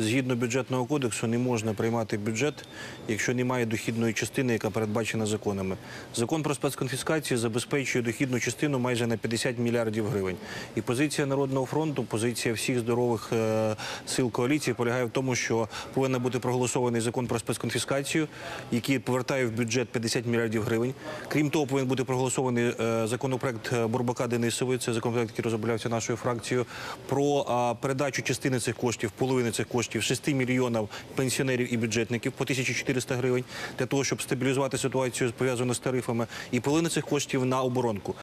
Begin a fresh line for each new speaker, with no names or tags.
згідно бюджетного кодексу не можна приймати бюджет, якщо немає дохідної частини, яка передбачена законами. Закон про спецконфіскацію забезпечує дохідну частину майже на 50 мільярдів гривень. І позиція Народного фронту, позиція всіх здорових е, сил коаліції полягає в тому, що повинен бути проголосований закон про спецконфіскацію, який повертає в бюджет 50 мільярдів гривень. Крім того, повинен бути проголосований е, законопроект Бурбака Денисової, це законопроект, який розроблявся нашою фракцією, про передачу частини цих коштів, половини цих коштів 6 мільйонів пенсіонерів і бюджетників по 1400 гривень для того, щоб стабілізувати ситуацію пов'язану з тарифами, і половина цих коштів на оборонку.